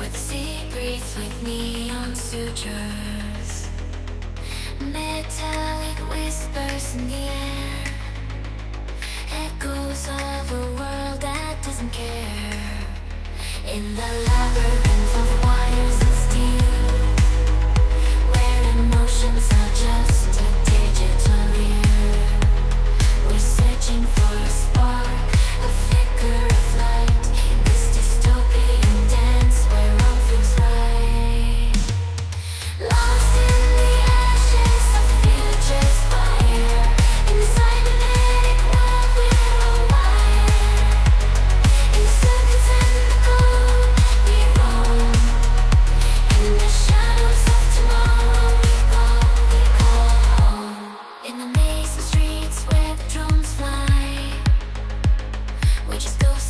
With sea breathes like neon sutures. Metallic whispers in the air. Echoes of a world that doesn't care. In the labyrinth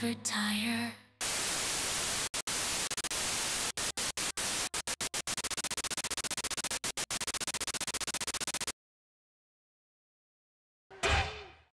never tire.